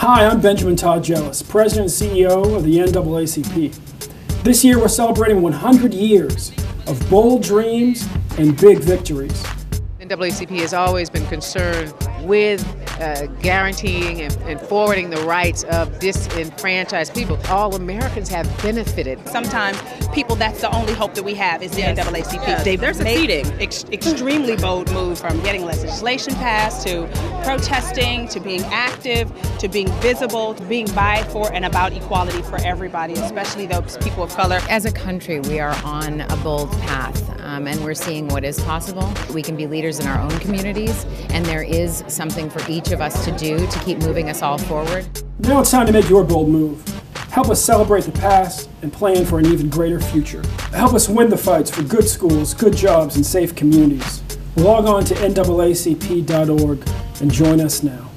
Hi, I'm Benjamin Todd Jealous, President and CEO of the NAACP. This year we're celebrating 100 years of bold dreams and big victories. NAACP has always been concerned with uh, guaranteeing and, and, forwarding the rights of disenfranchised people. All Americans have benefited. Sometimes people, that's the only hope that we have is the yes. NAACP. Yes. They've They're made ex extremely bold move from getting legislation passed to protesting to being active to being visible to being by, for, and about equality for everybody, especially those people of color. As a country, we are on a bold path um, and we're seeing what is possible. We can be leaders in our own communities, and there is something for each of us to do to keep moving us all forward. Now it's time to make your bold move. Help us celebrate the past and plan for an even greater future. Help us win the fights for good schools, good jobs, and safe communities. Log on to NAACP.org and join us now.